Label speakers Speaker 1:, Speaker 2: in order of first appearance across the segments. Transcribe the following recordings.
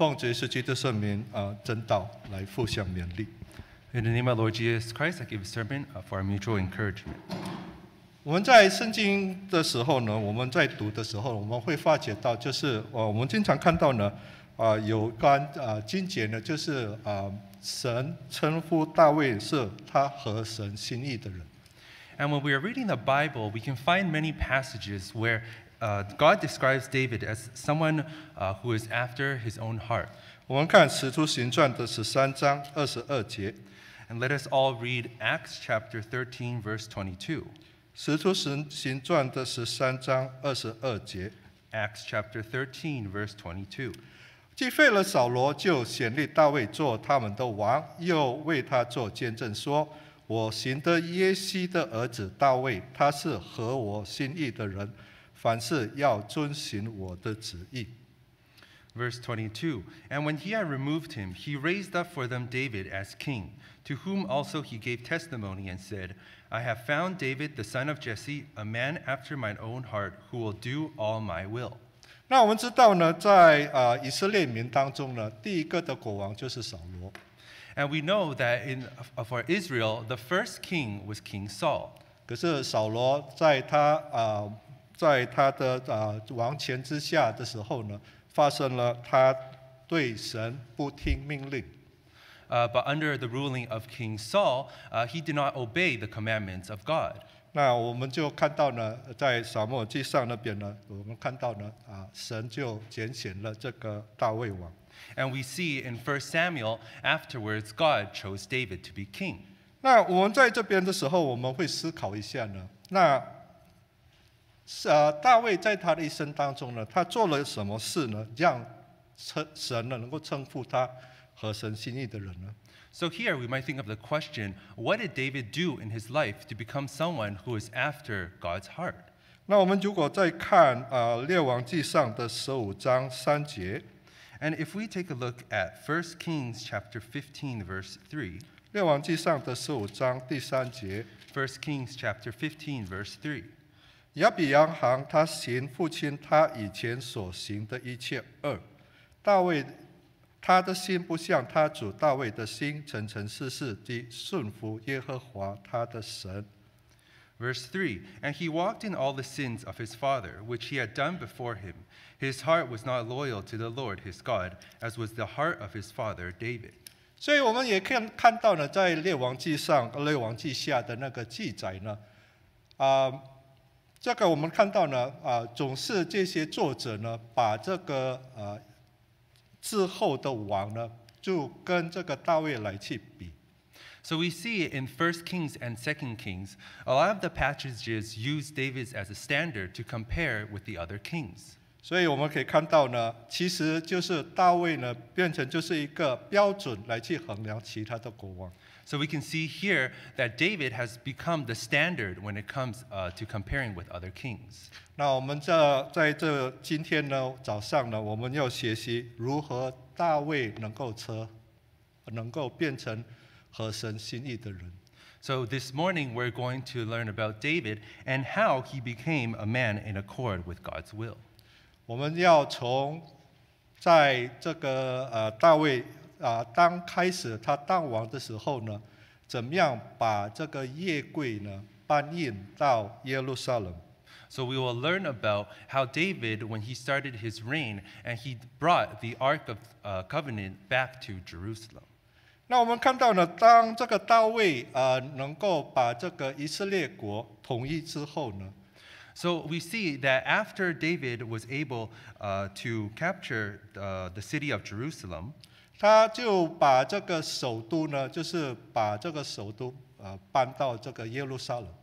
Speaker 1: 奉主耶稣基督圣名啊，真道来互相勉励。
Speaker 2: In the name of Lord Jesus Christ, I give a sermon uh, for our mutual encouragement.
Speaker 1: 我们在圣经的时候呢，我们在读的时候，我们会发觉到，就是呃，我们经常看到呢，啊、有关啊经节呢，就是啊、神称呼大卫是他合神心意的人。
Speaker 2: And when we are reading the Bible, we can find many passages where uh, God describes David as someone uh, who is after his own heart.
Speaker 1: 我们看《使徒行传》的十三章二十二节，《
Speaker 2: And let us all read Acts chapter thirteen verse twenty-two
Speaker 1: 使徒行行传》的十三章二十二节
Speaker 2: ，Acts chapter thirteen verse twenty-two
Speaker 1: 既废了扫罗，就显立大卫做他们的王，又为他做见证，说：“我行的耶西的儿子大卫，他是合我心意的人，凡事要遵行我的旨意。”
Speaker 2: Verse 22 And when he had removed him, he raised up for them David as king, to whom also he gave testimony and said, I have found David the son of Jesse, a man after mine own heart, who will do all my will.
Speaker 1: 那我们知道呢，在啊、以色列民当中呢，第一个的国王就是扫罗。
Speaker 2: And we know that in, for Israel, the first king was King Saul.
Speaker 1: 可是扫罗在他啊、 在他的啊、王权之下的时候呢，发生了他对神不听命令。
Speaker 2: Uh, but under the ruling of King Saul, uh, he did not obey the commandments of God.
Speaker 1: 那我们就看到呢，在撒母耳记上那边呢，我们看到呢，啊，神就拣选了这个大卫王。
Speaker 2: And we see in First Samuel afterwards, God chose David to be king.
Speaker 1: 那我们在这边的时候，我们会思考一下呢，那是呃，大卫在他的一生当中呢，他做了什么事呢，让称神呢能够称呼他合神心意的人呢？
Speaker 2: So here we might think of the question what did David do in his life to become someone who is after God's heart?
Speaker 1: 那我们如果再看啊，《列王记上》的十五章三节，
Speaker 2: And if we take a look at 1 Kings chapter 15 verse 3,
Speaker 1: 《列王记上》的十五章第三节，
Speaker 2: 1 Kings chapter 15 verse 3.
Speaker 1: 亚比杨行他行父亲他以前所行的一切恶，大卫他的心不像他主大卫的心，诚诚实实地顺服耶和华他的神。
Speaker 2: Verse 3 And he walked in all the sins of his father, which he had done before him. His heart was not loyal to the Lord his God, as was the heart of his father David.
Speaker 1: 所以我们也看看到呢，在列王记上、列王记下的那个记载呢，啊、这个我们看到呢，啊、总是这些作者呢，把这个呃之后的王呢，就跟这个大卫来去比。
Speaker 2: So we see in 1 Kings and 2 Kings, a lot of the passages use David's as a standard to compare with the other kings.
Speaker 1: 所以我们可以看到呢，其实就是大卫呢，变成就是一个标准来去衡量其他的国王。
Speaker 2: So we can see here that David has become the standard when it comes uh, to comparing with other kings.
Speaker 1: 那我们这在这今天呢早上呢，我们要学习如何大卫能够成，能够变成合神心意的人。
Speaker 2: So this morning we're going to learn about David and how he became a man in accord with God's will.
Speaker 1: 我们要从在这个呃大卫 啊，当开始他当王的时候呢，怎么样把这个约柜呢搬运到耶路撒冷
Speaker 2: ？So we will learn about how David, when he started his reign, and he brought the Ark of uh, Covenant back to Jerusalem.
Speaker 1: 那我们看到呢，当这个大卫啊、呃、能够把这个以色列国统一之后呢
Speaker 2: ，So we see that after David was able uh, to capture uh, the city of Jerusalem.
Speaker 1: 他就把这个首都呢，就是把这个首都呃搬到这个耶路撒冷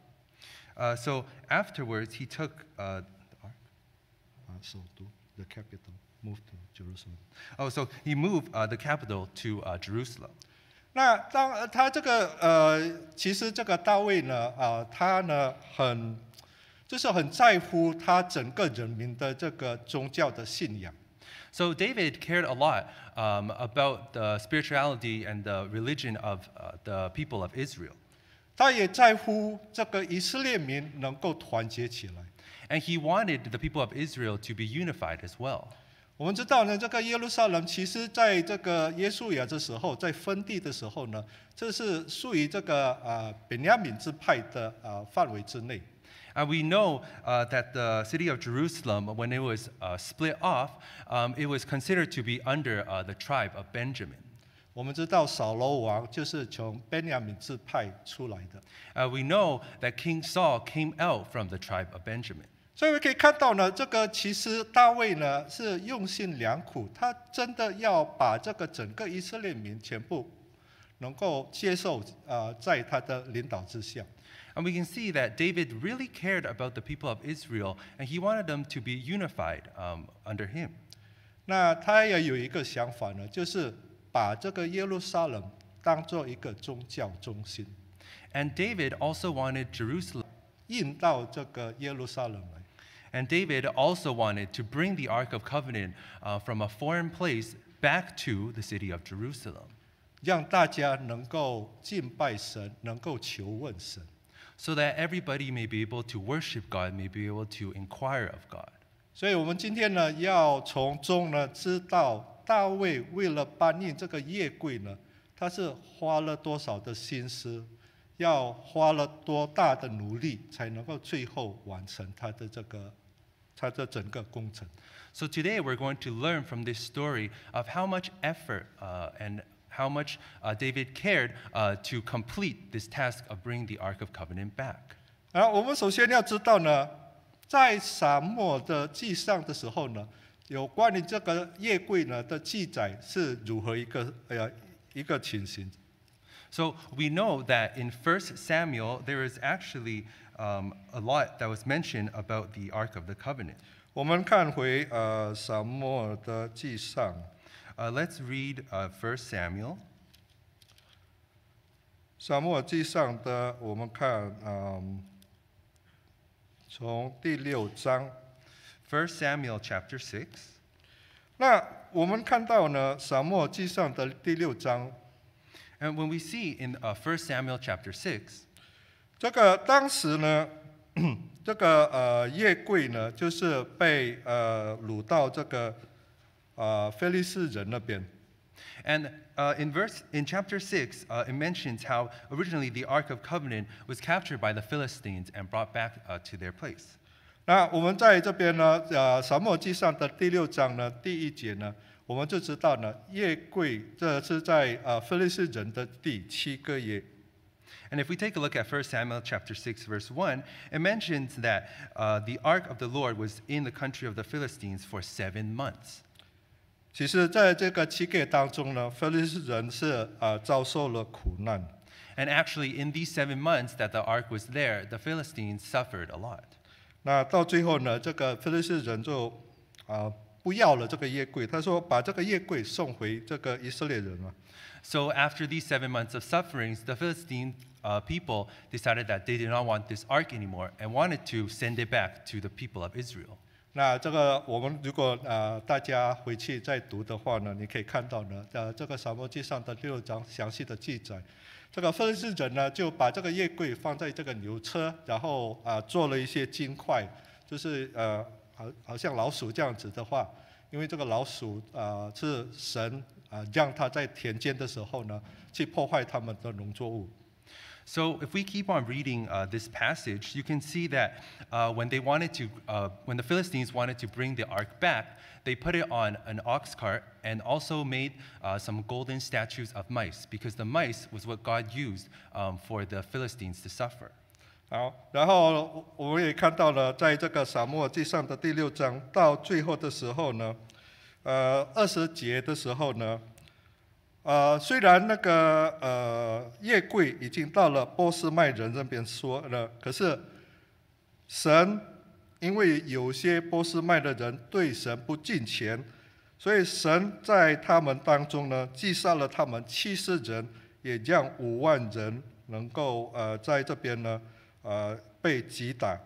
Speaker 2: uh, so afterwards he took uh,
Speaker 1: 啊，首都 the capital moved to Jerusalem。
Speaker 2: oh so he moved uh, the capital to uh, Jerusalem.
Speaker 1: 那当呃他这个呃，其实这个大卫呢，啊、他呢很就是很在乎他整个人民的这个宗教的信仰。
Speaker 2: So David cared a lot um, about the spirituality and the religion of uh, the people of Israel. And he wanted the people of Israel to be unified as well.
Speaker 1: 我们知道呢，这个耶路撒冷其实在这个约书亚的时候，在分地的时候呢，这是属于这个呃、啊、便雅悯支派的呃、啊、范围之内。
Speaker 2: And we know uh, that the city of Jerusalem, when it was uh, split off, um, it was considered to be under uh, the tribe of Benjamin.
Speaker 1: 我们知道扫罗王就是从本雅敏支派出来的
Speaker 2: ，Uh, we know that King Saul came out from the tribe of Benjamin.
Speaker 1: 所以我们可以看到呢，这个其实大卫呢是用心良苦，他真的要把这个整个以色列民全部能够接受啊、呃在他的领导之下。
Speaker 2: And we can see that David really cared about the people of Israel, and he wanted them to be unified um, under him.
Speaker 1: 那他也有一个想法呢，就是把这个耶路撒冷当做一个宗教中心，
Speaker 2: And David also wanted Jerusalem,
Speaker 1: 运到这个耶路撒冷来。
Speaker 2: and David also wanted to bring the Ark of Covenant uh, from a foreign place back to the city of Jerusalem,
Speaker 1: 让大家能够敬拜神，能够求问神。
Speaker 2: so that everybody may be able to worship God, may be able to inquire of God.
Speaker 1: 所以，我们今天呢，要从中呢知道大卫为了搬运这个约柜呢，他是花了多少的心思，要花了多大的努力，才能够最后完成他的这个他的整个工程。
Speaker 2: So today we're going to learn from this story of how much effort uh, and how much uh, David cared uh, to complete this task of bringing the Ark of Covenant back.
Speaker 1: 啊，我们首先要知道呢，在撒母耳记上的时候呢，有关于这个约柜呢的记载是如何一个呃一个情形。
Speaker 2: So we know that in 1 Samuel there is actually um, a lot that was mentioned about the Ark of the Covenant.
Speaker 1: 我们看回啊撒母耳记上。
Speaker 2: uh, let's read uh, 1 Samuel.
Speaker 1: 撒母耳记上的，我们看，嗯，从第六章
Speaker 2: ，1 Samuel chapter six。
Speaker 1: 那我们看到呢，撒母耳记上的第六章。
Speaker 2: And when we see in uh, 1 Samuel chapter six，
Speaker 1: 这个当时呢，这个呃约柜呢，就是被呃掳到这个。Uh,
Speaker 2: and uh, in verse in chapter six, uh, it mentions how originally the Ark of Covenant was captured by the Philistines and brought back to their place.
Speaker 1: 那我们在这边呢，呃，《撒母记上》的第六章呢，第一节呢，我们就知道呢，约柜这是在呃非利士人的第七个月。
Speaker 2: And if we take a look at 1 Samuel chapter 6, verse 1, it mentions that the ark of the Lord was in the country of the Philistines for seven months.
Speaker 1: 其实，在这个七个当中呢，非利士人是啊遭受了苦难。
Speaker 2: And actually, in these seven months that the ark was there, the Philistines suffered a lot.
Speaker 1: 那到最后呢，这个非利士人就啊不要了这个约柜，他说把这个约柜送回这个以色列人了。
Speaker 2: So after these seven months of sufferings, the Philistine uh, people decided that they did not want this ark anymore and wanted to send it back to the people of Israel.
Speaker 1: 那这个我们如果呃大家回去再读的话呢，你可以看到呢，呃这个沙漠记上的六章详细的记载，这个菲利士人呢就把这个夜柜放在这个牛车，然后啊、做了一些金块，就是呃好好像老鼠这样子的话，因为这个老鼠啊、是神啊、让它在田间的时候呢去破坏他们的农作物。
Speaker 2: So if we keep on reading uh, this passage, you can see that uh, when they wanted to, uh, when the Philistines wanted to bring the ark back, they put it on an ox cart and also made uh, some golden statues of mice because the mice was what God used um, for the Philistines to suffer.
Speaker 1: 好，然后我们也看到了，在这个沙漠记上的第六章到最后的时候呢，呃，二十节的时候呢， 呃，虽然那个呃夜柜已经到了波斯麦人那边说了，可是神因为有些波斯麦的人对神不敬虔，所以神在他们当中呢，击杀了他们七十人，也让五万人能够呃在这边呢呃被击打。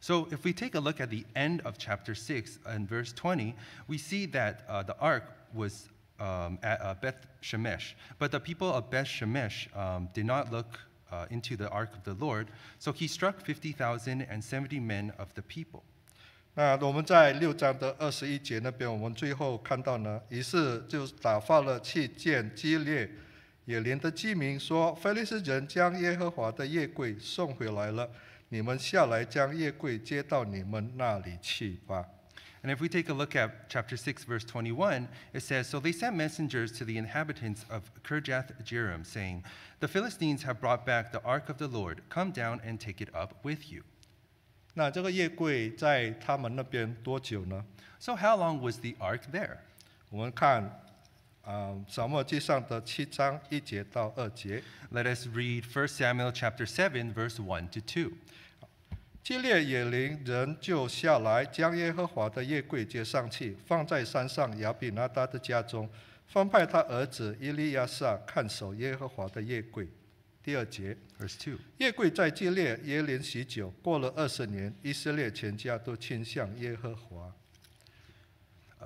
Speaker 2: So if we take a look at the end of chapter 6 and verse 20, we see that uh, the ark was um, at uh, Beth Shemesh. But the people of Beth Shemesh um, did not look uh, into the ark of the Lord, so he struck 50,000 and 70 men of the people.
Speaker 1: 那我们在六章的二十一节那边，我们最后看到呢，于是就打发了去见基列，也连的居民说，非利士人将耶和华的约柜送回来了，你们下来将约柜接到你们那里去吧。
Speaker 2: And if we take a look at chapter 6, verse 21, it says So they sent messengers to the inhabitants of Kirjath Jearim, saying, The Philistines have brought back the ark of the Lord. Come down and take it up with you.
Speaker 1: 那这个夜柜在他们那边多久呢？
Speaker 2: So, how long was the ark there?
Speaker 1: 我们看啊，《撒母耳记上》的七章一节到二节。
Speaker 2: Let us read 1 Samuel chapter 7, verse 1 to 2.
Speaker 1: 基列野林人就下来，将耶和华的夜柜接上去，放在山上亚比拿达的家中，分派他儿子伊利亚撒看守耶和华的夜柜。第二节
Speaker 2: ，Verse 2.
Speaker 1: 夜柜在基列耶林许久，过了二十年，以色列全家都倾向耶和华。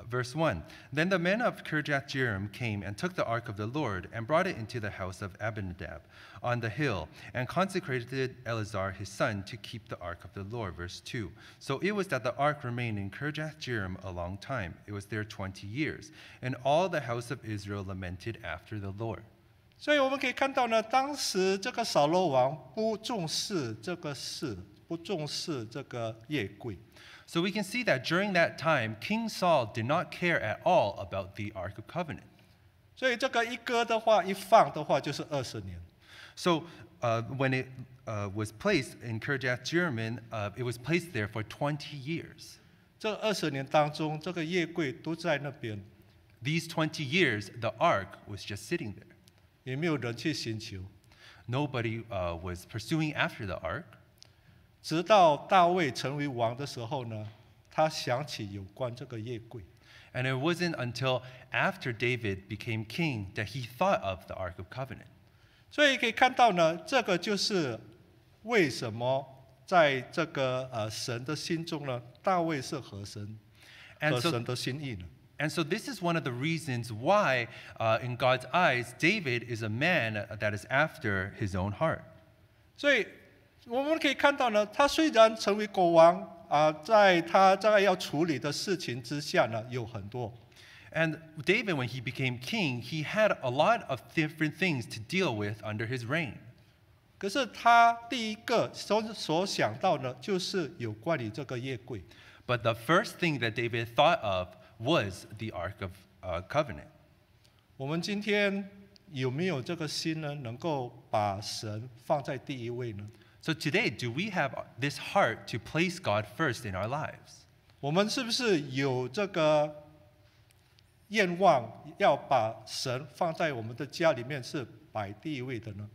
Speaker 2: verse 1 Then the men of Kirjath Jearim came and took the ark of the Lord and brought it into the house of Abinadab on the hill and consecrated Eleazar his son to keep the ark of the Lord. Verse 2 So it was that the ark remained in Kirjath Jearim a long time. It was there 20 years. And all the house of Israel lamented after the Lord.
Speaker 1: 所以我们可以看到呢，当时这个扫罗王不重视这个事，不重视这个约柜。
Speaker 2: So we can see that during that time, King Saul did not care at all about the Ark of Covenant.
Speaker 1: 所以这个一割的话，一放的话就是二十年。
Speaker 2: So uh, when it uh, was placed in Kirjath Jearim, uh, it was placed there for 20 years.
Speaker 1: 这二十年当中，这个夜柜都在那边，
Speaker 2: These 20 years, the ark was just sitting there.
Speaker 1: 也没有人去寻求。
Speaker 2: Nobody uh, was pursuing after the ark.
Speaker 1: 直到大卫成为王的时候呢，他想起有关这个约柜。
Speaker 2: And it wasn't until after David became king that he thought of the Ark of Covenant. so, this is one of the reasons why, uh, in God's eyes, David is a man that is after his own heart.
Speaker 1: 所以我们可以看到呢，他虽然成为国王啊、在他在要处理的事情之下呢，有很多。
Speaker 2: And David, when he became king, he had a lot of different things to deal with under his reign.
Speaker 1: 可是他第一个所所想到的，就是有关于这个夜柜。
Speaker 2: But the first thing that David thought of was the Ark of uh, Covenant.
Speaker 1: 我们今天有没有这个心呢？能够把神放在第一位呢？
Speaker 2: So today, do we have this heart to place God first in our lives?
Speaker 1: 我们是不是有这个愿望，要把神放在我们的家里面是摆第一位的呢？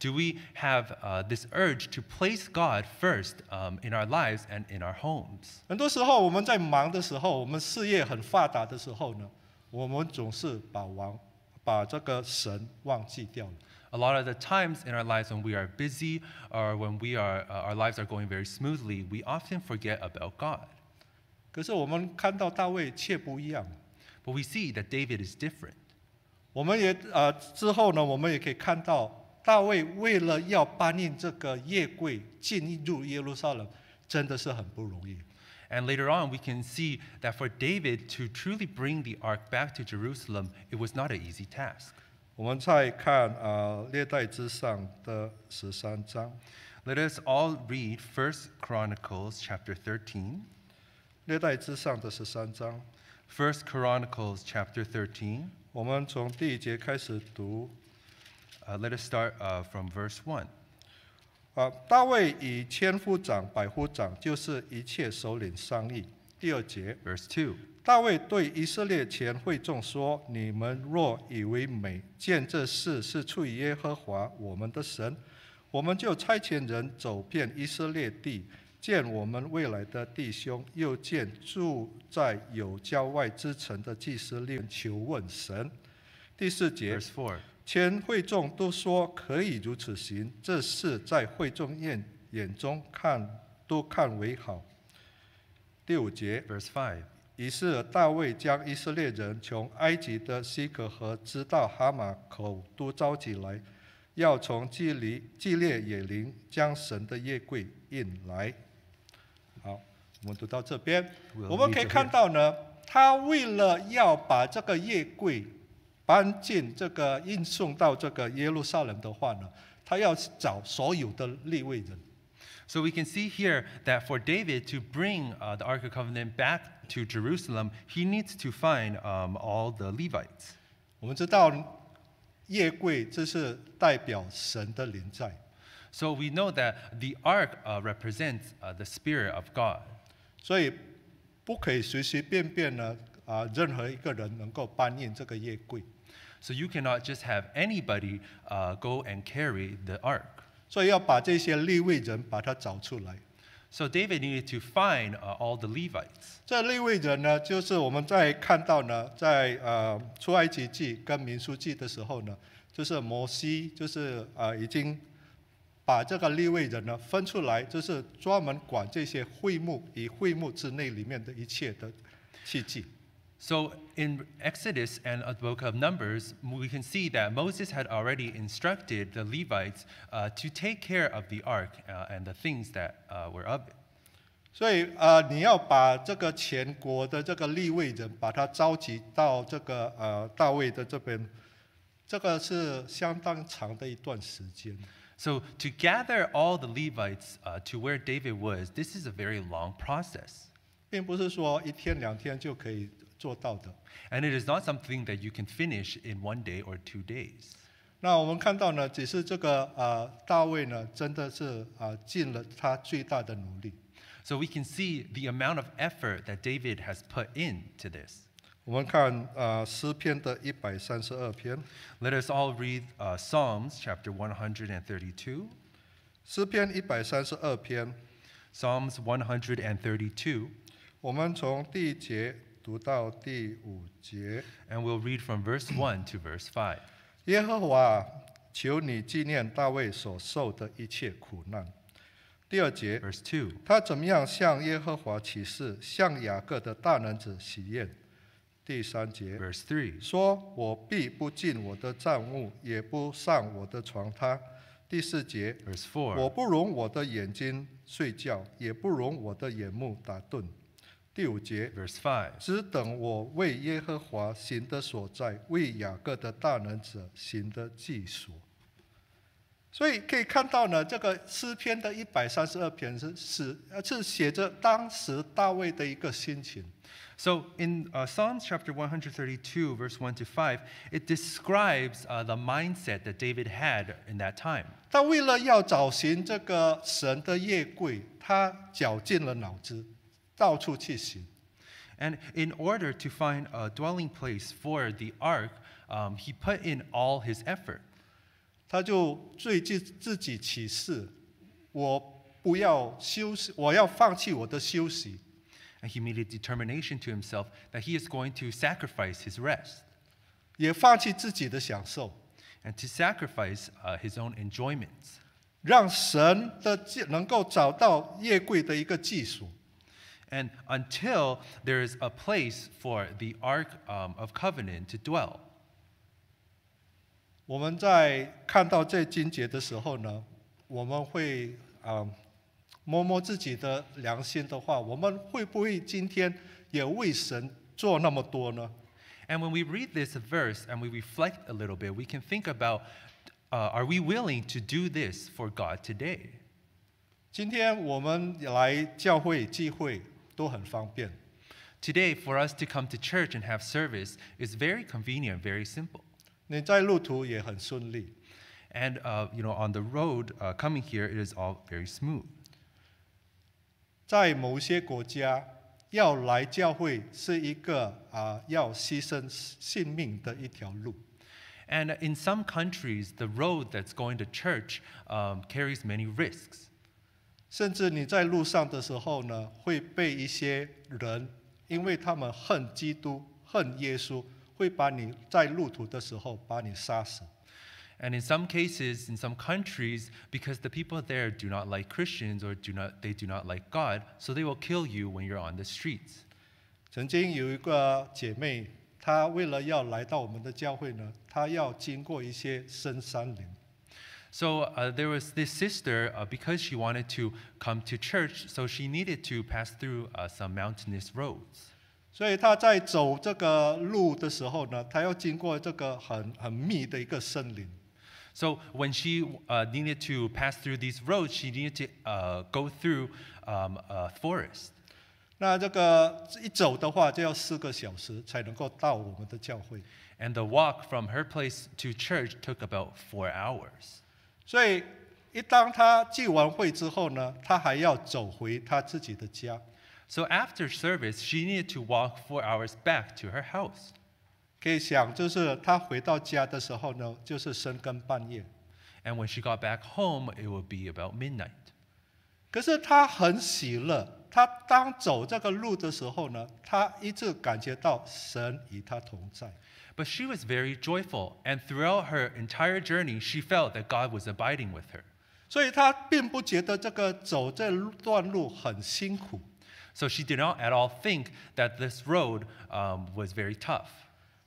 Speaker 2: Do we have uh, this urge to place God first um, in our lives and in our homes?
Speaker 1: 很多时候我们在忙的时候，我们事业很发达的时候呢，我们总是把王把这个神忘记掉了。
Speaker 2: a lot of the times in our lives when we are busy or when we are, uh, our lives are going very smoothly, we often forget about God. But we see that David is different.
Speaker 1: 我们也呃之后呢，我们也可以看到大卫为了要搬运这个约柜进入耶路撒冷，真的是很不容易。
Speaker 2: And later on, we can see that for David to truly bring the ark back to Jerusalem, it was not an easy task.
Speaker 1: 我们再看啊列代之上的十三章
Speaker 2: ，Let us all read First Chronicles chapter thirteen.
Speaker 1: 列代之上的十三章
Speaker 2: ，First Chronicles chapter thirteen.
Speaker 1: 我们从第一节开始读。
Speaker 2: Uh, let us start uh, from verse one.
Speaker 1: 啊，大卫与千夫长、百夫长，就是一切首领商议。第二节
Speaker 2: ，Verse 2.
Speaker 1: 大卫对以色列前会众说：“你们若以为美，见这事是出于耶和华我们的神，我们就差遣人走遍以色列地，见我们未来的弟兄，又见住在有郊外之城的祭司令，求问神。”第四节
Speaker 2: ，Verse 4.
Speaker 1: 全会众都说可以如此行，这事在会众眼眼中看都看为好。第五节
Speaker 2: ，Verse 5.
Speaker 1: 于是大卫将以色列人从埃及的西可河直到哈马口都召集来，要从基利基列野林将神的夜柜引来。好，我们读到这边，我们可以看到呢，他为了要把这个夜柜搬进这个运送到这个耶路撒冷的话呢，他要找所有的立位人。
Speaker 2: So we can see here that for David to bring uh, the Ark of Covenant back to Jerusalem, he needs to find um, all the Levites.
Speaker 1: 我们知道夜柜这是代表神的临在，
Speaker 2: So we know that the Ark uh, represents uh, the Spirit of God.
Speaker 1: 所以不可以随随便便呢啊、任何一个人能够搬运这个夜柜。
Speaker 2: So you cannot just have anybody uh, go and carry the Ark.
Speaker 1: 所以要把这些立位人把他找出来。
Speaker 2: So David needed to find uh, all the Levites.
Speaker 1: 这立位人呢，就是我们在看到呢，在呃出埃及记跟民书记的时候呢，就是摩西就是呃已经把这个立位人呢分出来，就是专门管这些会幕与会幕之内里面的一切的器具。
Speaker 2: So in Exodus and the book of Numbers, we can see that Moses had already instructed the Levites uh, to take care of the ark uh, and the things that uh, were of it.
Speaker 1: 所以，呃，你要把这个全国的这个利未人，把他召集到这个呃大卫的这边，这个是相当长的一段时间。
Speaker 2: So to gather all the Levites uh, to where David was, this is a very long process.
Speaker 1: 并不是说一天两天就可以做到的。
Speaker 2: And it is not something that you can finish in one day or two days.
Speaker 1: 那我们看到呢，只是这个呃大卫呢，真的是啊、呃尽了他最大的努力。
Speaker 2: So we can see the amount of effort that David has put into this.
Speaker 1: 我们看呃诗篇的一百三十二篇，
Speaker 2: Let us all read uh, Psalms chapter 132.
Speaker 1: 诗篇一百三十二篇，
Speaker 2: Psalms 132,
Speaker 1: 我们从第一节 读到第五节。
Speaker 2: and we'll read from verse one to verse five.
Speaker 1: 耶和华，求你纪念大卫所受的一切苦难。第二节
Speaker 2: ，Verse two，
Speaker 1: 他怎么样向耶和华起誓，向雅各的大男子喜宴。第三节
Speaker 2: ，Verse three，
Speaker 1: 说：“我必不进我的帐幕，也不上我的床榻。”第四节
Speaker 2: ，Verse
Speaker 1: four，
Speaker 2: 我
Speaker 1: 不容我的眼睛睡觉，也不容我的眼目打盹。第五节
Speaker 2: ，Verse five，
Speaker 1: 只等我为耶和华行的所在，为雅各的大能者行的记所。所以可以看到呢，这个诗篇的一百三十二篇是是呃是写着当时大卫的一个心情。
Speaker 2: So in uh, Psalms chapter one hundred thirty two, verse 1 to 5, it describes uh, the mindset that David had in that time.
Speaker 1: 他为了要找寻这个神的夜柜，他绞尽了脑汁，
Speaker 2: And in order to find a dwelling place for the ark, um, he put in all his effort.
Speaker 1: 他就对自自己起誓，我不要休息，我要放弃我的休息。
Speaker 2: And he made a determination to himself that he is going to sacrifice his rest. And to sacrifice uh, his own enjoyments.
Speaker 1: 让神的能够找到约柜的一个技术。
Speaker 2: And until there is a place for the Ark um, of Covenant to dwell.
Speaker 1: 我们在看到这经节的时候呢，我们会啊、摸摸自己的良心的话，我们会不会今天也为神做那么多呢？
Speaker 2: And when we read this verse and we reflect a little bit, we can think about uh, are we willing to do this for God today?
Speaker 1: 今天我们来教会聚会 都很方便，
Speaker 2: Today, for us to come to church and have service is very convenient, very simple.
Speaker 1: 你在路途也很顺利。
Speaker 2: And, uh, you know, on the road uh, coming here, it is all very smooth.
Speaker 1: 在某些国家，要来教会是一个啊、要牺牲性命的一条路。
Speaker 2: And in some countries, the road that's going to church um, carries many risks.
Speaker 1: 甚至你在路上的时候呢，会被一些人，因为他们恨基督、恨耶稣，会把你在路途的时候把你杀死。
Speaker 2: And in some cases, in some countries, because the people there do not like Christians or do not, they do not like God, so they will kill you when you're on the streets.
Speaker 1: 曾经有一个姐妹，她为了要来到我们的教会呢，她要经过一些深山林。
Speaker 2: So uh, there was this sister, uh, because she wanted to come to church, so she needed to pass through uh, some mountainous roads.
Speaker 1: 所以他在走这个路的时候呢，他要经过这个很很密的一个森林。
Speaker 2: So when she uh, needed to pass through these roads, she needed to uh, go through um, a forest.
Speaker 1: 那这个一走的话，就要四个小时才能够到我们的教会。
Speaker 2: And the walk from her place to church took about four hours.
Speaker 1: 所以一当他聚完会之后呢，他还要走回他自己的家。
Speaker 2: So after service, she needed to walk four hours back to her house.
Speaker 1: 可以想，就是他回到家的时候呢，就是深更半夜。
Speaker 2: And when she got back home, it would be about midnight.
Speaker 1: 可是他很喜乐，他当走这个路的时候呢，他一直感觉到神与他同在。
Speaker 2: But she was very joyful, and throughout her entire journey, she felt that God was abiding with her.
Speaker 1: 所以他并不觉得这个走这段路很辛苦，
Speaker 2: So she did not at all think that this road um, was very tough.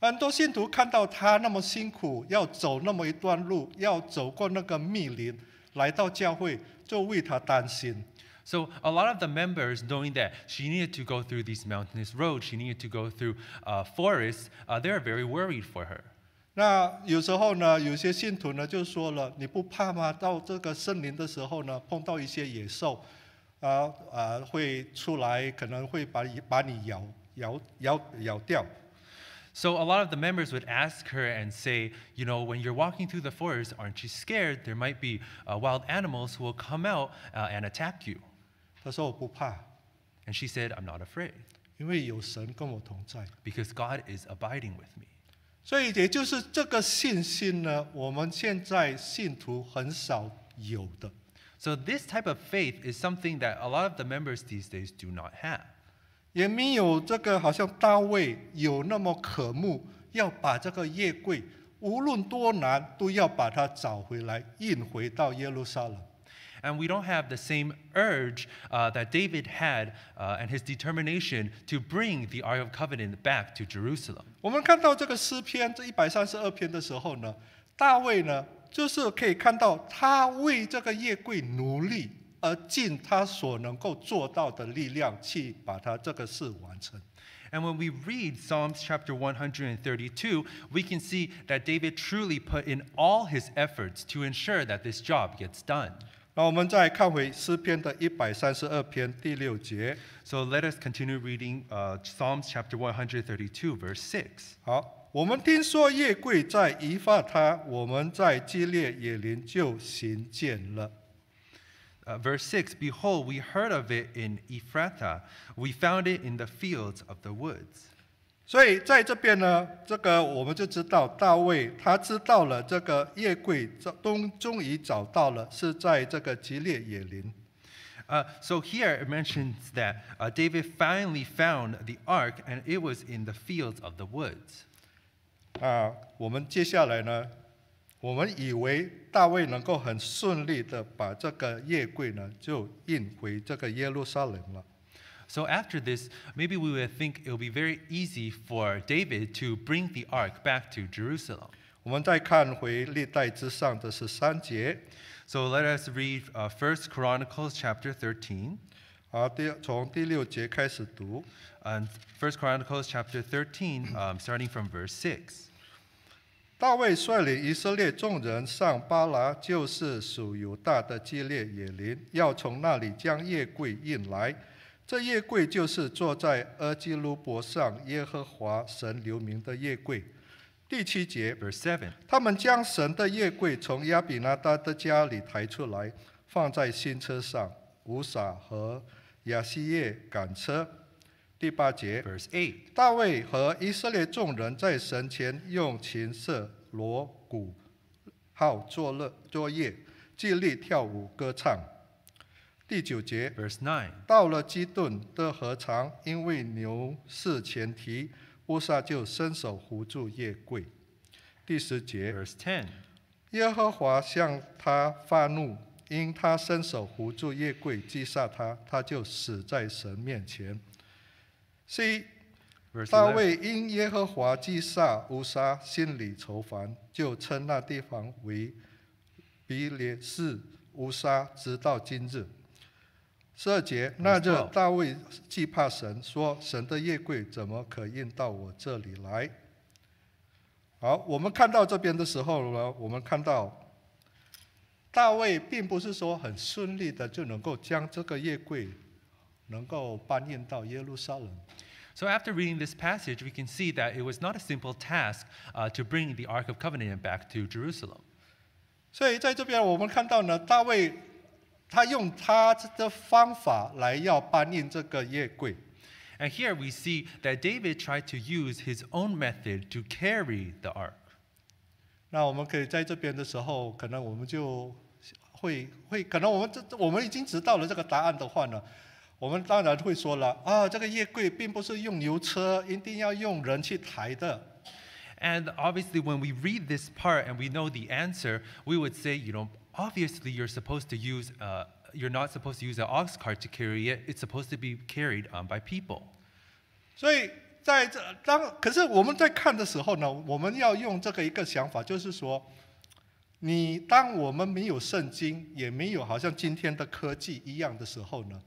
Speaker 1: 很多信徒看到他那么辛苦，要走那么一段路，要走过那个密林，来到教会，就为他担心。
Speaker 2: So a lot of the members, knowing that she needed to go through these mountainous roads, she needed to go through uh, forests, uh, they were very worried for her.
Speaker 1: 那有时候呢，有些信徒呢就说了：“你不怕吗？到这个森林的时候呢，碰到一些野兽，啊啊会出来，可能会把你把你咬咬咬咬掉。
Speaker 2: So a lot of the members would ask her and say, you know, when you're walking through the forest, aren't you scared? There might be uh, wild animals who will come out uh, and attack you.
Speaker 1: 他说：“我不怕
Speaker 2: ，And she said, I'm not afraid
Speaker 1: 因为有神跟我同在。
Speaker 2: because God is abiding with me. ”
Speaker 1: 所以也就是这个信心呢，我们现在信徒很少有的。
Speaker 2: So this type of faith is something that a lot of the members these days do not have.
Speaker 1: 也没有这个好像大卫有那么渴慕，要把这个夜柜无论多难都要把它找回来，运回到耶路撒冷。
Speaker 2: And we don't have the same urge uh, that David had uh, and his determination to bring the Ark of Covenant back to Jerusalem.
Speaker 1: 我们看到这个诗篇这一百三十二篇的时候呢，大卫呢，就是可以看到他为这个约柜努力，而尽他所能够做到的力量去把他这个事完成。
Speaker 2: And when we read Psalms chapter 132, we can see that David truly put in all his efforts to ensure that this job gets done.
Speaker 1: 那我们再看回诗篇的一百三十二篇第六节。
Speaker 2: So let us continue reading uh, Psalms chapter 132, verse 6.
Speaker 1: 好，我们听说夜柜在以法他，我们在基列野林就寻见了。
Speaker 2: Uh, verse 6 Behold, we heard of it in Ephrathah, we found it in the fields of the woods.
Speaker 1: 所以在这边呢，这个我们就知道大卫他知道了这个夜柜终终于找到了，是在这个吉列野林。
Speaker 2: Uh, so here it mentions that uh, David finally found the ark, and it was in the fields of the woods.
Speaker 1: 啊，我们接下来呢，我们以为大卫能够很顺利的把这个夜柜呢就运回这个耶路撒冷了。
Speaker 2: So after this, maybe we will think it will be very easy for David to bring the ark back to Jerusalem.
Speaker 1: 我们再看回历代志上的十三节。
Speaker 2: So let us read uh, 1 Chronicles chapter 13.
Speaker 1: 啊，第从第六节开始读。
Speaker 2: Um, 1 Chronicles chapter 13, um, starting from verse 6.
Speaker 1: 大卫率领以色列众人上巴拿，就是属犹大的基列野林，要从那里将约柜运来。这夜柜就是坐在阿基路伯上耶和华神留名的夜柜。第七节
Speaker 2: ，Verse 7.
Speaker 1: 他们将神的夜柜从亚比拿达的家里抬出来，放在新车上。乌撒和亚西叶赶车。第八节
Speaker 2: ，，Verse eight，
Speaker 1: 大卫和以色列众人在神前用琴瑟、锣鼓、号作乐作业，尽力跳舞歌唱。第九节
Speaker 2: ，Verse 9.
Speaker 1: 到了基顿的河场，因为牛是前蹄，乌撒就伸手扶住夜柜。第十节
Speaker 2: ，Verse 10.
Speaker 1: 耶和华向他发怒，因他伸手扶住夜柜击杀他，他就死在神面前。C 大卫因耶和华击杀乌撒，心里愁烦，就称那地方为比列士、乌沙，直到今日。十二节，那日大卫既怕神，说：“神的夜柜怎么可运到我这里来？”好，我们看到这边的时候呢，我们看到大卫并不是说很顺利的就能够将这个夜柜能够搬运到耶路撒冷。
Speaker 2: So after reading this passage, we can see that it was not a simple task uh, to bring the Ark of Covenant back to Jerusalem.
Speaker 1: 所以在这边我们看到呢，大卫他用他的方法来要搬运这个约柜。
Speaker 2: And here we see that David tried to use his own method to carry the ark.
Speaker 1: 那我们可以在这边的时候，可能我们就会会，可能我们这我们已经知道了这个答案的话呢，我们当然会说了啊，这个约柜并不是用牛车，一定要用人去抬的。
Speaker 2: And obviously, when we read this part and we know the answer, we would say, you know, obviously you're supposed to use, uh, you're not supposed to use an ox cart to carry it. It's supposed to be carried on by people.
Speaker 1: 所以在这当可是我们在看的时候呢，我们要用这个一个想法，就是说，你当我们没有圣经，也没有好像今天的科技一样的时候呢，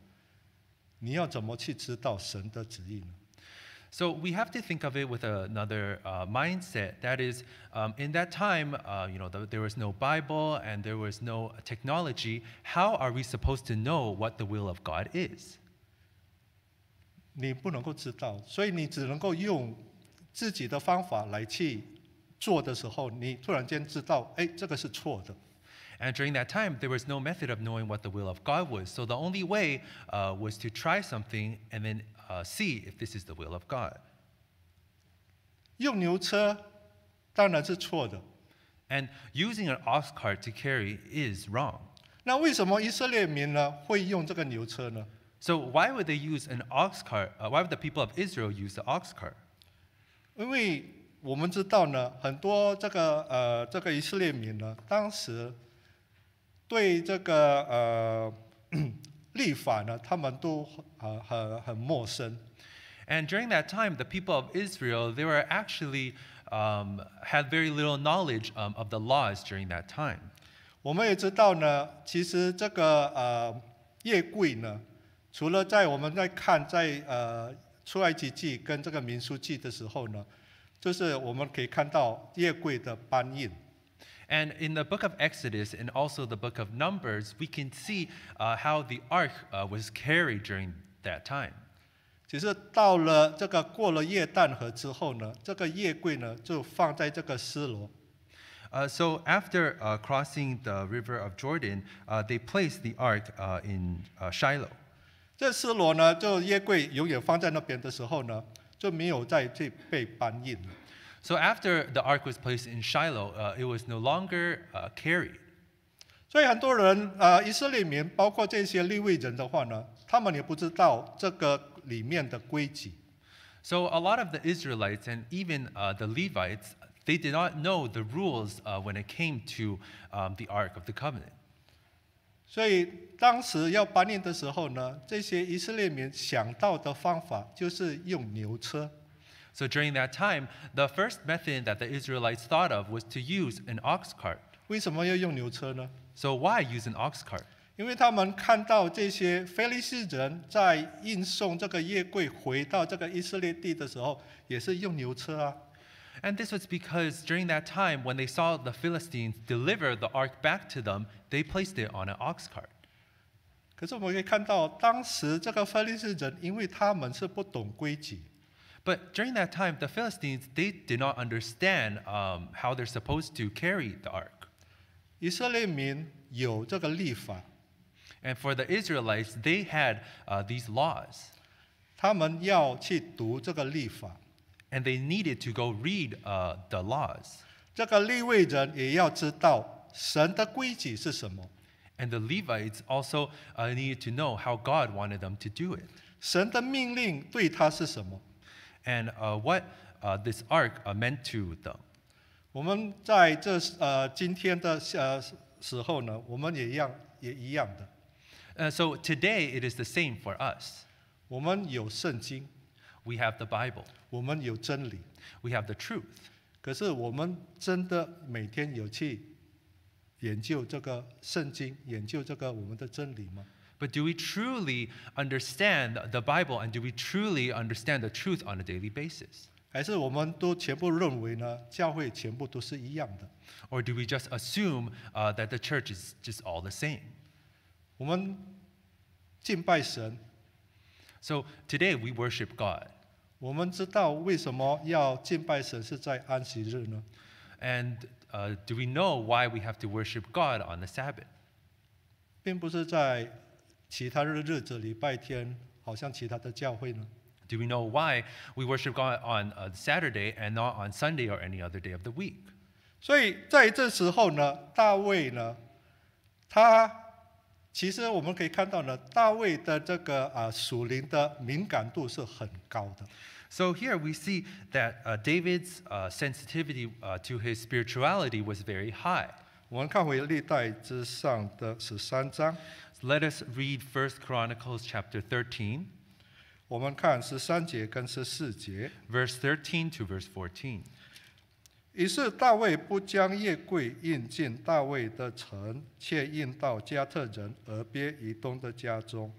Speaker 1: 你要怎么去知道神的旨意呢？
Speaker 2: So we have to think of it with another uh, mindset. That is, um, in that time, uh, you know, the, there was no Bible and there was no technology. How are we supposed to know what the will of God is?
Speaker 1: 你不能够知道，所以你只能够用自己的方法来去做的时候，你突然间知道，哎，这个是错的。
Speaker 2: And during that time, there was no method of knowing what the will of God was. So the only way uh, was to try something and then uh, see if this is the will of God.
Speaker 1: 用牛车当然是错的。
Speaker 2: And using an ox cart to carry is wrong.
Speaker 1: 那为什么以色列民呢会用这个牛车呢？
Speaker 2: So why would they use an ox cart? Uh, why would the people of Israel use the ox cart?
Speaker 1: 因为我们知道呢，很多这个呃这个以色列民呢，当时对这个呃 立法呢，他们都很很很陌生。
Speaker 2: And during that time, the people of Israel, they were actually um, had very little knowledge um, of the laws during that time.
Speaker 1: 我们也知道呢，其实这个呃夜柜呢，除了在我们在看在呃出埃及记跟这个民书记的时候呢，就是我们可以看到夜柜的搬运。
Speaker 2: And in the book of Exodus and also the book of Numbers, we can see uh, how the ark uh, was carried during that time.
Speaker 1: 其实到了这个过了约旦河之后呢，这个夜柜呢就放在这个斯罗。
Speaker 2: Uh, so after uh, crossing the river of Jordan, uh, they placed the ark uh, in uh, Shiloh.
Speaker 1: 这斯罗呢，就夜柜永远放在那边的时候呢，就没有再去被搬运了。
Speaker 2: So after the ark was placed in Shiloh, uh, it was no longer uh, carried.
Speaker 1: 所以很多人啊、呃，以色列民，包括这些利未人的话呢，他们也不知道这个里面的规矩。
Speaker 2: So a lot of the Israelites and even uh, the Levites, they did not know the rules uh, when it came to um, the Ark of the Covenant.
Speaker 1: 所以当时要搬运的时候呢，这些以色列民想到的方法就是用牛车。
Speaker 2: So during that time, the first method that the Israelites thought of was to use an ox cart.
Speaker 1: 为什么要用牛车呢？
Speaker 2: So why use an ox cart?
Speaker 1: 因为他们看到这些非利士人在运送这个夜柜回到这个以色列地的时候，也是用牛车啊。
Speaker 2: And this was because during that time, when they saw the Philistines deliver the ark back to them, they placed it on an ox cart.
Speaker 1: 可是我们可以看到，当时这个非利士人，因为他们是不懂规矩，
Speaker 2: But during that time, the Philistines, they did not understand um, how they're supposed to carry the ark.
Speaker 1: 以色列民有这个立法，
Speaker 2: And for the Israelites, they had uh, these laws,
Speaker 1: 他们要去读这个立法。
Speaker 2: and they needed to go read uh, the laws.
Speaker 1: 这个立位人也要知道神的规矩是什么，
Speaker 2: And the Levites also uh, needed to know how God wanted them to do it,
Speaker 1: 神的命令对他是什么。
Speaker 2: and uh, what uh, this ark uh, meant to them.
Speaker 1: 我们在这呃今天的呃时候呢，我们也一样也一样的，
Speaker 2: Uh, so today, it is the same for us.
Speaker 1: 我们有圣经，
Speaker 2: We have the Bible,
Speaker 1: 我们有真理，
Speaker 2: we have the truth.
Speaker 1: 可是我们真的每天有去 研究这个圣经，研究这个我们的真理吗？
Speaker 2: But do we truly understand the Bible and do we truly understand the truth on a daily basis?
Speaker 1: 还是我们都全部认为呢，教会全部都是一样的？
Speaker 2: Or do we just assume uh, that the church is just all the same?
Speaker 1: 我们敬拜神，
Speaker 2: So today we worship God.
Speaker 1: 我们知道为什么要敬拜神是在安息日呢？
Speaker 2: And uh, do we know why we have to worship God on the Sabbath?
Speaker 1: 并不是在 其他的日子礼拜天，好像其他的教会呢
Speaker 2: ？Do we know why we worship God on uh, Saturday and not on Sunday or any other day of the week? so here we see that uh, David's uh, sensitivity uh, to his spirituality was very high.
Speaker 1: 我们看回历代志上的十三章。
Speaker 2: Let us read First Chronicles chapter thirteen.
Speaker 1: 我们看十三节跟十四节。
Speaker 2: verse thirteen to verse fourteen
Speaker 1: 于是大卫不将夜柜运进大卫的城，却运到加特人俄别以东的家中。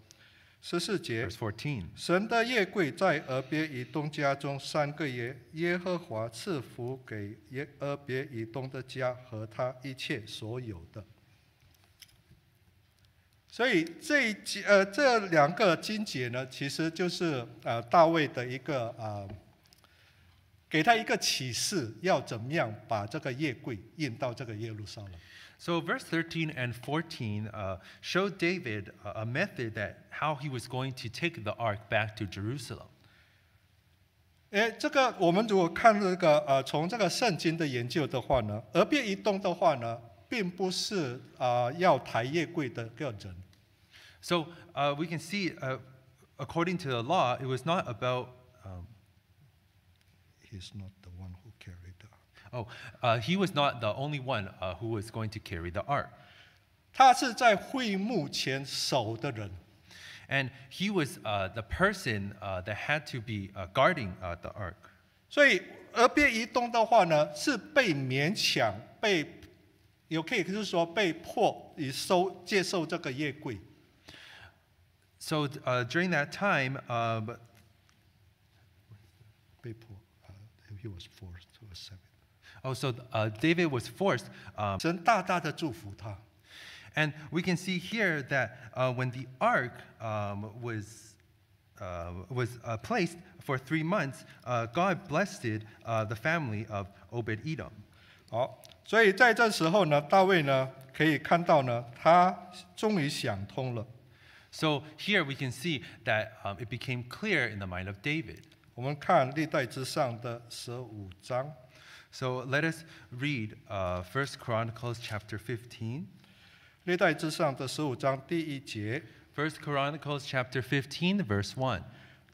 Speaker 1: 十四节
Speaker 2: Verse 14.
Speaker 1: 神的夜柜在俄别以东家中三个月，耶和华赐福给耶俄别以东的家和他一切所有的。所以这一节呃这两个经节呢，其实就是呃大卫的一个啊、呃，给他一个启示，要怎么样把这个夜柜运到这个耶路撒冷。
Speaker 2: So verse thirteen and fourteen, uh, showed David a, method that how he was going to take the ark back to Jerusalem.
Speaker 1: 诶，这个我们如果看这个呃，从这个圣经的研究的话呢，俄别移动的话呢，并不是啊、呃要抬夜柜的个人，
Speaker 2: So uh, we can see, uh, according to the law, it was not about. Um,
Speaker 1: He's not the one who carried the ark.
Speaker 2: Oh, uh, he was not the only one uh, who was going to carry the ark. And he was uh, the person uh, that had to be guarding the ark.
Speaker 1: 所以俄别以东的话呢，是被勉强、被，有可以就是说被迫以收接受这个约柜。
Speaker 2: So uh, during that time, um,
Speaker 1: 被迫啊、he was forced to accept it。
Speaker 2: oh, so uh, David was forced. Um,
Speaker 1: 神大大的祝福他。
Speaker 2: and we can see here that uh, when the ark um, was, uh, was uh, placed for three months, uh, God blessed uh, the family of Obed Edom.
Speaker 1: 好，所以在这时候呢，大卫呢可以看到呢，他终于想通了。
Speaker 2: so here we can see that um, it became clear in the mind of David.
Speaker 1: 我们看历代志上的十五章。
Speaker 2: So let us read uh, First Chronicles chapter 15. first Chronicles chapter 15 verse 1.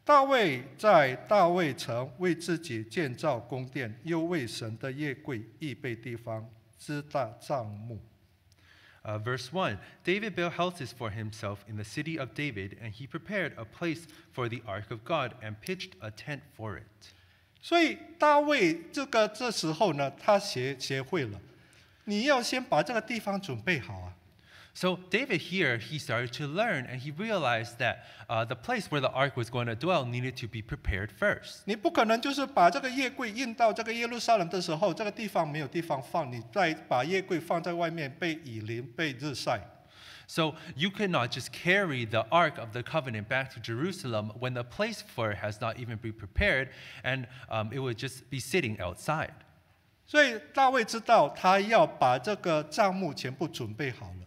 Speaker 1: 大卫在大卫城为自己建造宫殿，又为神的约柜预备地方，支搭帐幕。
Speaker 2: Uh, verse 1 David built houses for himself in the city of David, and he prepared a place for the ark of God and pitched a tent for it.
Speaker 1: 所以大卫这个这时候呢，他学学会了，你要先把这个地方准备好啊。
Speaker 2: so David here, he started to learn and he realized that uh, the place where the ark was going to dwell needed to be prepared first.
Speaker 1: 你不可能就是把这个约柜运到这个耶路撒冷的时候，这个地方没有地方放，你再把约柜放在外面被雨淋、被日晒。
Speaker 2: So you cannot just carry the Ark of the Covenant back to Jerusalem when the place for it has not even been prepared, and um, it would just be sitting outside.
Speaker 1: 所以大卫知道他要把这个帐幕全部准备好了。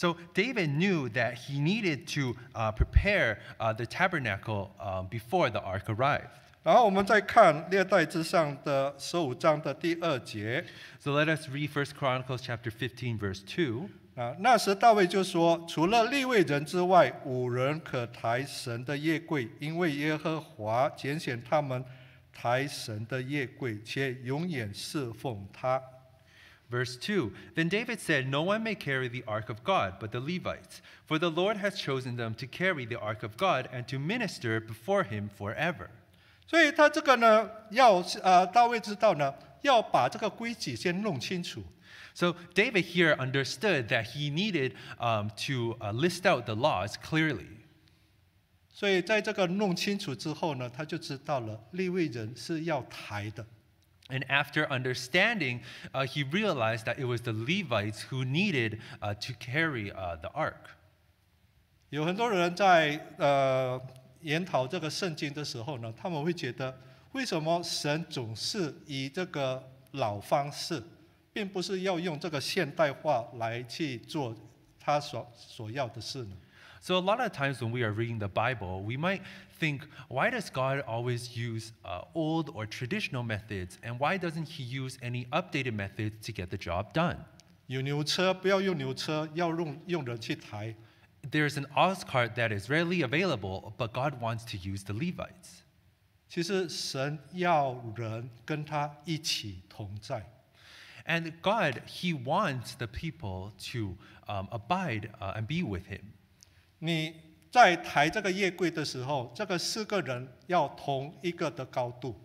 Speaker 2: So David knew that he needed to uh, prepare uh, the tabernacle um, before the ark arrived.
Speaker 1: 然后我们再看列代之上的十五章的第二节
Speaker 2: So let us read First Chronicles chapter 15, verse 2.
Speaker 1: 啊，那时大卫就说：除了立位人之外，五人可抬神的夜柜，因为耶和华拣选他们抬神的夜柜，且永远侍奉他。
Speaker 2: Verse 2 Then David said, No one may carry the ark of God but the Levites, for the Lord has chosen them to carry the ark of God and to minister before him forever.
Speaker 1: 所以他这个呢，要呃，大卫知道呢，要把这个规矩先弄清楚。
Speaker 2: So David here understood that he needed um, to uh, list out the laws clearly.
Speaker 1: 所以在这个弄清楚之后呢，他就知道了利未人是要抬的。
Speaker 2: And after understanding, uh, he realized that it was the Levites who needed uh, to carry uh, the ark.
Speaker 1: 有很多人在呃研讨这个圣经的时候呢，他们会觉得，为什么神总是以这个老方式，并不是要用这个现代化来去做他所所要的事呢？
Speaker 2: So, a lot of times when we are reading the Bible, we might think, why does God always use uh, old or traditional methods? And why doesn't He use any updated methods to get the job done?
Speaker 1: 有牛车不要用牛车，要用用人去抬。
Speaker 2: There's an ox cart that is rarely available, but God wants to use the Levites.
Speaker 1: 其实神要人跟他一起同在。
Speaker 2: And God, He wants the people to um, abide uh, and be with Him.
Speaker 1: 你 在抬这个约柜的时候，这个四个人要同一个的高度。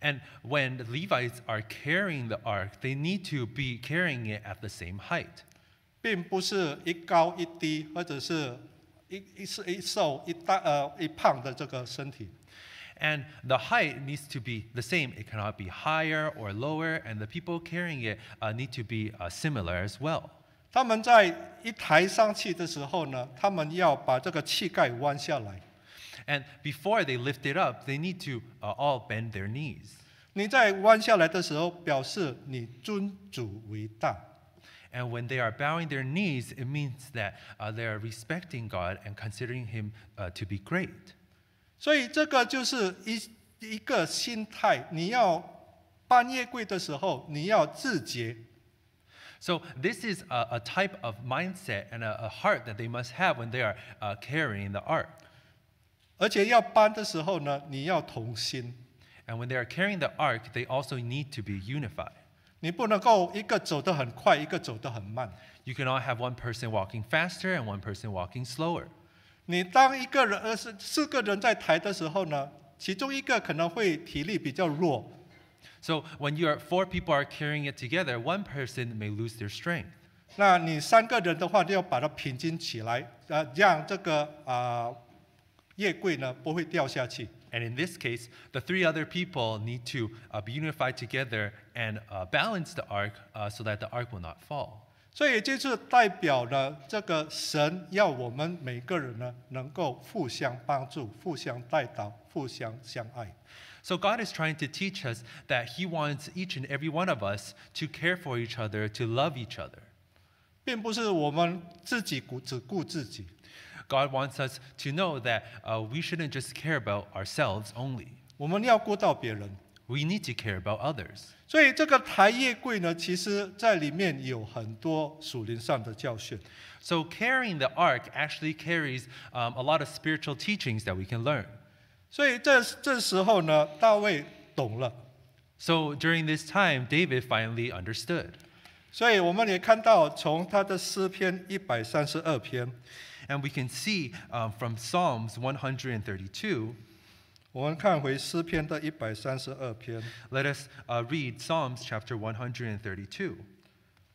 Speaker 2: And when the Levites are carrying the ark, they need to be carrying it at the same height.
Speaker 1: 并不是一高一低，或者是一一是一瘦一大呃一胖的这个身体。
Speaker 2: And the height needs to be the same. It cannot be higher or lower, and the people carrying it uh, need to be uh, similar as well.
Speaker 1: 他们在一抬上去的时候呢，他们要把这个膝盖弯下来。
Speaker 2: And before they lift it up, they need to uh, all bend their knees.
Speaker 1: 你在弯下来的时候，表示你尊主为大。
Speaker 2: And when they are bowing their knees, it means that uh, they are respecting God and considering Him uh, to be great.
Speaker 1: 所以这个就是一一个心态。你要搬夜柜的时候，你要自觉。
Speaker 2: So, this is a, a type of mindset and a, a heart that they must have when they are uh, carrying the ark.
Speaker 1: 而且要搬的时候呢，你要同心，
Speaker 2: And when they are carrying the ark, they also need to be unified.
Speaker 1: 你不能够一个走得很快，一个走得很慢。
Speaker 2: You cannot have one person walking faster and one person walking slower.
Speaker 1: 你当一个人呃是四个人在抬的时候呢，其中一个可能会体力比较弱，
Speaker 2: so when you are four people are carrying it together, one person may lose their strength.
Speaker 1: 那你三个人的话，就要把它平均起来，呃，让这个啊、呃、约柜呢不会掉下去。
Speaker 2: And in this case, the three other people need to uh, be unified together and uh, balance the ark uh, so that the ark will not fall.
Speaker 1: 所以就是代表了这个神要我们每个人呢能够互相帮助、互相带导、互相相爱。
Speaker 2: So God is trying to teach us that He wants each and every one of us to care for each other, to love each other.
Speaker 1: 并不是我们自己顾只顾自己，
Speaker 2: God wants us to know that uh, we shouldn't just care about ourselves only.
Speaker 1: 我们要顾到别人。
Speaker 2: We need to care about others.
Speaker 1: 所以这个抬夜柜呢，其实在里面有很多属灵上的教训。
Speaker 2: So carrying the ark actually carries um, a lot of spiritual teachings that we can learn.
Speaker 1: 所以这这时候呢，大卫懂了。
Speaker 2: So during this time, David finally understood.
Speaker 1: 所以我们也看到，从他的诗篇一百三十二篇
Speaker 2: ，And we can see um, from Psalms 132,
Speaker 1: 我们看回诗篇的一百三十二篇
Speaker 2: ，let us uh, read Psalms chapter 132,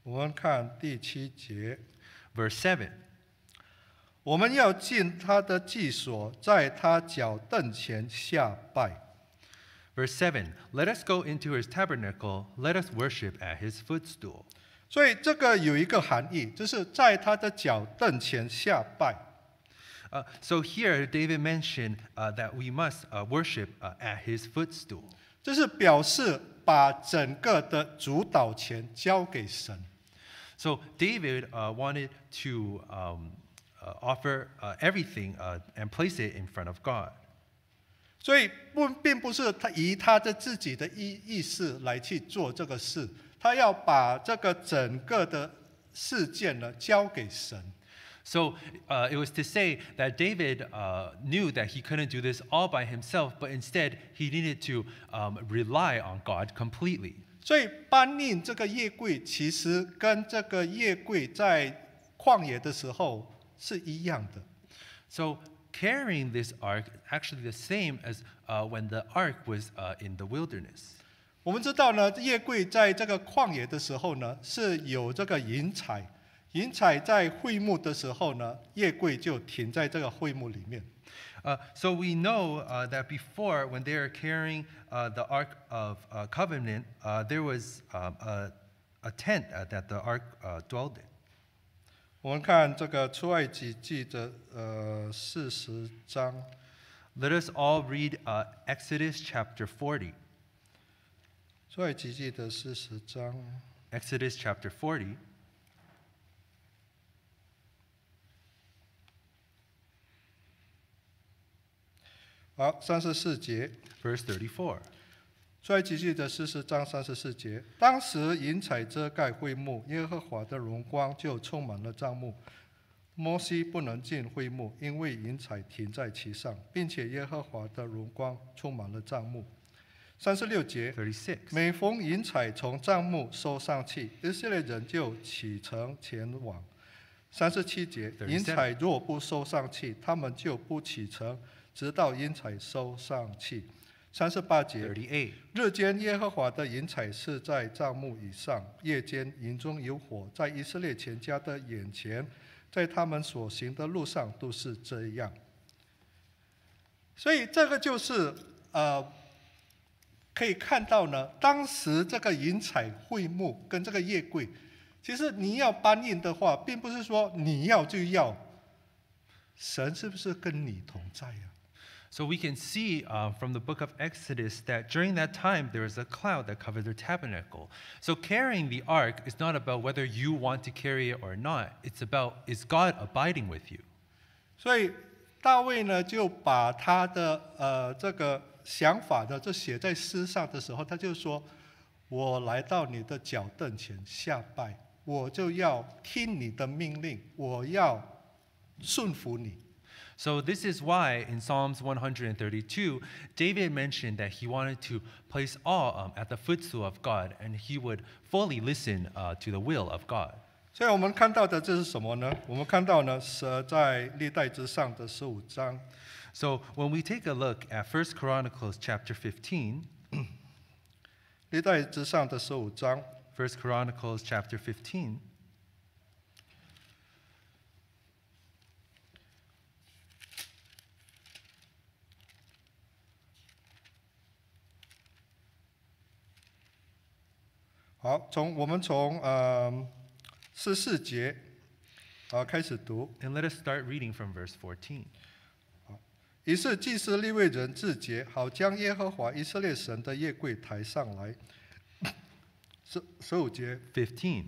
Speaker 1: 我们看第七节。
Speaker 2: verse 7.
Speaker 1: 我们要进他的祭所，在他脚凳前下拜。
Speaker 2: Verse 7 Let us go into his tabernacle, let us worship at his footstool.
Speaker 1: 所以这个有一个含义，就是在他的脚凳前下拜。
Speaker 2: Uh, so here, David mentioned uh, that we must uh, worship uh, at his footstool.
Speaker 1: 这是表示把整个的主导权交给神。
Speaker 2: So David uh, wanted to um, 呃 offer 呃 everything 呃 and place it in front of God。
Speaker 1: 所以不并不是他以他的自己的意意识来去做这个事，他要把这个整个的事件呢交给神。
Speaker 2: So uh, it was to say that David uh, knew that he couldn't do this all by himself, but instead he needed to um, rely on God completely.
Speaker 1: 所以搬运这个约柜，其实跟这个约柜在旷野的时候是一样的。
Speaker 2: So carrying this ark actually the same as uh, when the ark was uh, in the wilderness.
Speaker 1: 我们知道呢，夜柜在这个旷野的时候呢，是有这个银彩，银彩在会幕的时候呢，夜柜就停在这个会幕里面。
Speaker 2: Uh, so we know uh, that before, when they are carrying uh, the Ark of uh, Covenant, uh, there was um, a, a tent uh, that the Ark uh, dwelled in.
Speaker 1: 我们看这个出埃及记的呃四十章，
Speaker 2: Let us all read uh, Exodus chapter 40.
Speaker 1: 出埃及记的四十章，
Speaker 2: Exodus chapter 40,
Speaker 1: 好，三十四节，
Speaker 2: verse 34.
Speaker 1: 出埃及记的四十章三十四节，当时云彩遮盖会幕，耶和华的荣光就充满了帐幕。摩西不能进会幕，因为云彩停在其上，并且耶和华的荣光充满了帐幕。三十六节，每逢云彩从帐幕收上去，以色列人就启程前往。三十七节
Speaker 2: ，37
Speaker 1: 银彩若不收上去，他们就不启程，直到云彩收上去。三十八节
Speaker 2: ，38.
Speaker 1: 日间耶和华的云彩是在帐幕以上，夜间营中有火，在以色列全家的眼前，在他们所行的路上都是这样。所以这个就是呃，可以看到呢，当时这个云彩会幕跟这个夜柜，其实你要搬运的话，并不是说你要就要，神是不是跟你同在呀、
Speaker 2: So we can see uh, from the book of Exodus that during that time there was a cloud that covered the tabernacle. So carrying the ark is not about whether you want to carry it or not. It's about is God abiding with you.
Speaker 1: 所以大卫呢，就把他的呃这个想法呢，就写在诗上的时候，他就说：“我来到你的脚凳前下拜，我就要听你的命令，我要顺服你。
Speaker 2: So, this is why in Psalms 132, David mentioned that he wanted to place all um, at the footstool of God and he would fully listen uh, to the will of God.
Speaker 1: 所以我们看到的这是什么呢？我们看到呢是在历代志上的十五章。
Speaker 2: So when we take a look at First Chronicles chapter 15,
Speaker 1: 历代志上的十五章。
Speaker 2: First Chronicles chapter 15.
Speaker 1: 好，从我们从呃十四节啊开始读。
Speaker 2: and let us start reading from verse fourteen。
Speaker 1: 好于是祭司立位人自洁，好将耶和华以色列神的夜柜抬上来。十十五节
Speaker 2: ，，fifteen，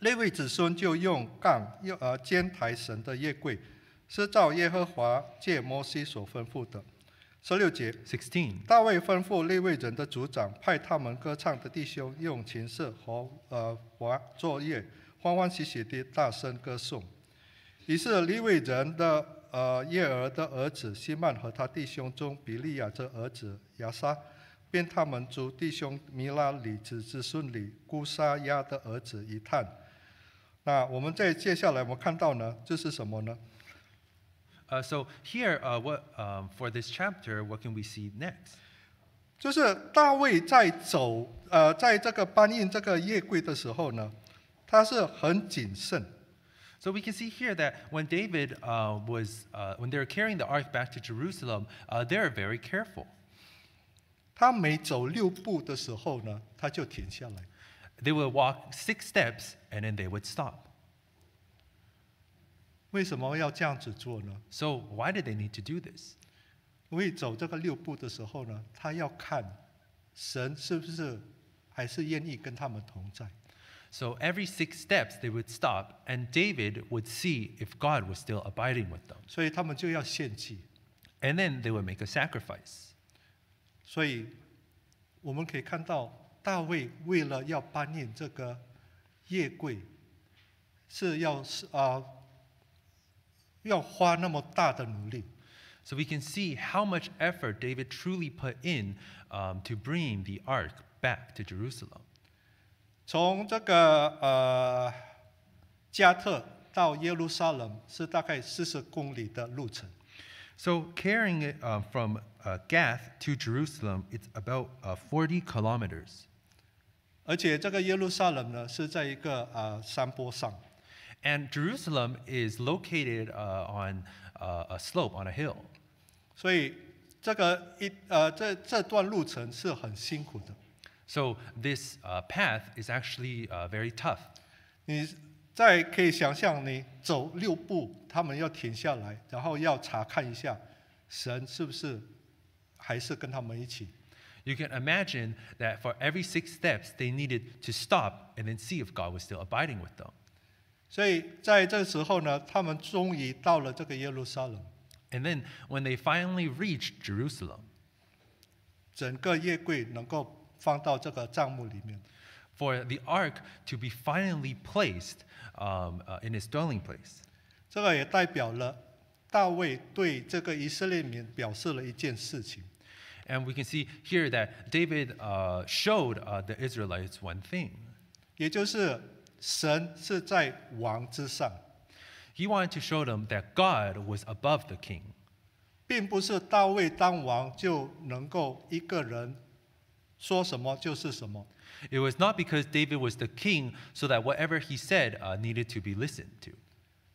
Speaker 1: 立位子孙就用杠用呃肩抬神的夜柜，是照耶和华借摩西所吩咐的。十六节
Speaker 2: ，16.
Speaker 1: 大卫吩咐立位人的族长，派他们歌唱的弟兄用琴瑟和呃华作乐，欢欢喜喜地大声歌颂。于是利未人的呃叶儿的儿子希曼和他弟兄中比利亚的儿子亚沙，便他们族弟兄米拉里子之孙里姑沙亚的儿子以探。那我们在接下来我们看到呢，这是什么呢？
Speaker 2: Uh, so here, uh, what, um, for this chapter, what can we see next?
Speaker 1: 就是大卫在走呃，在这个搬运这个夜柜的时候呢，他是很谨慎。
Speaker 2: So we can see here that when David uh, was, uh, when they were carrying the ark back to Jerusalem, uh, they are very careful.
Speaker 1: 他每走六步的时候呢，他就停下来。
Speaker 2: They would walk six steps and then they would stop.
Speaker 1: 为什么要这样子做呢
Speaker 2: ？So why did they need to do this?
Speaker 1: 因为走这个六步的时候呢，他要看神是不是还是愿意跟他们同在。
Speaker 2: So every six steps they would stop, and David would see if God was still abiding with them.
Speaker 1: 所以他们就要献祭。
Speaker 2: And then they would make a sacrifice.
Speaker 1: 所以我们可以看到，大卫为了要搬运这个夜柜，是要是啊、要花那么大的努力。
Speaker 2: So we can see how much effort David truly put in um, to bring the ark back to Jerusalem.
Speaker 1: 从这个呃加特到耶路撒冷是大概四十公里的路程。
Speaker 2: So carrying it uh, from uh, Gath to Jerusalem, it's about uh, 40 kilometers.
Speaker 1: 而且这个耶路撒冷呢是在一个呃山坡上，
Speaker 2: And Jerusalem is located uh, on uh, a slope, on a hill.
Speaker 1: 所以这个一呃这这段路程是很辛苦的。
Speaker 2: So this uh, path is actually uh, very tough.
Speaker 1: 你再可以想象，你走六步，他们要停下来，然后要查看一下神是不是还是跟他们一起。
Speaker 2: You can imagine that for every six steps, they needed to stop and then see if God was still abiding with them.
Speaker 1: 所以在这时候呢，他们终于到了这个耶路撒冷
Speaker 2: ，And then when they finally reached Jerusalem,
Speaker 1: 整个夜柜能够放到这个帐幕里面。
Speaker 2: for the ark to be finally placed um, uh, in its dwelling place.
Speaker 1: 这个也代表了大卫对这个以色列民表示了一件事情
Speaker 2: ，And we can see here that David uh, showed uh, the Israelites one thing.
Speaker 1: 也就是神是在王之上
Speaker 2: ，He wanted to show them that God was above the king.
Speaker 1: 并不是大卫当王就能够一个人说什么就是什么。
Speaker 2: It was not because David was the king so that whatever he said uh, needed to be listened to.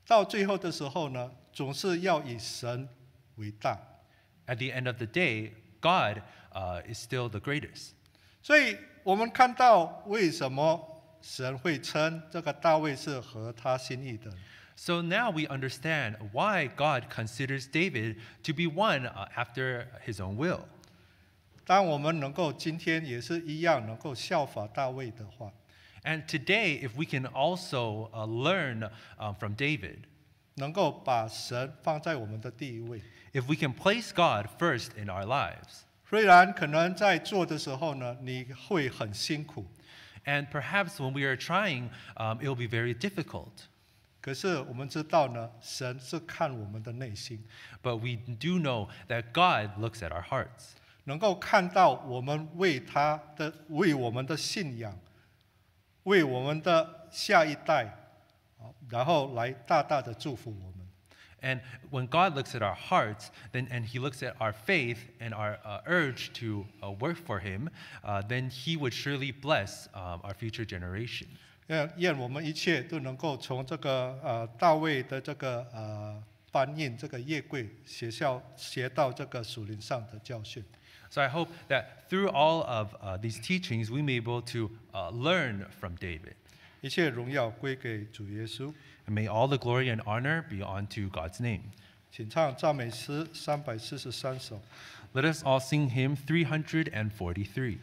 Speaker 1: 到最后的时候呢，总是要以神为大。
Speaker 2: At the end of the day, God uh, is still the greatest.
Speaker 1: 所以我们看到为什么 神会称这个大卫是合他心意的。
Speaker 2: So now we understand why God considers David to be one uh, after his own will.
Speaker 1: 当我们能够今天也是一样能够效法大卫的话，
Speaker 2: And today, if we can also uh, learn uh, from David,
Speaker 1: 能够把神放在我们的第一位。
Speaker 2: if we can place God first in our lives,
Speaker 1: 虽然可能在做的时候呢，你会很辛苦，
Speaker 2: and perhaps when we are trying, um, it will be very difficult.
Speaker 1: 可是我们知道呢，神是看我们的内心，
Speaker 2: But we do know that God looks at our hearts.
Speaker 1: 能够看到我们为他的、为我们的信仰、为我们的下一代，啊然后来大大的祝福我们。
Speaker 2: and when God looks at our hearts, then, and He looks at our faith and our uh, urge to uh, work for Him, uh, then He would surely bless um, our future generation.
Speaker 1: 愿愿我们一切都能够从这个呃大卫的这个呃搬运这个约柜学校学到这个属灵上的教训。
Speaker 2: So I hope that through all of uh, these teachings, we may be able to uh, learn from David.
Speaker 1: 一切荣耀归给主耶稣。
Speaker 2: And may all the glory and honor be unto God's name.
Speaker 1: 请唱赞美诗三百四十三首。
Speaker 2: Let us all sing hymn 343.